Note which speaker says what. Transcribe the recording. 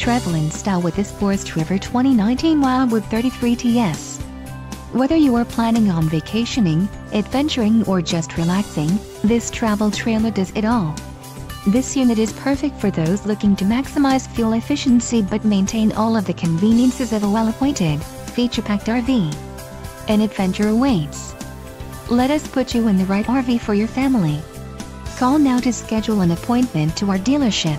Speaker 1: Travel in style with this Forest River 2019 Wildwood 33 TS. Whether you are planning on vacationing, adventuring or just relaxing, this travel trailer does it all. This unit is perfect for those looking to maximize fuel efficiency but maintain all of the conveniences of a well-appointed, feature-packed RV. An adventure awaits. Let us put you in the right RV for your family. Call now to schedule an appointment to our dealership.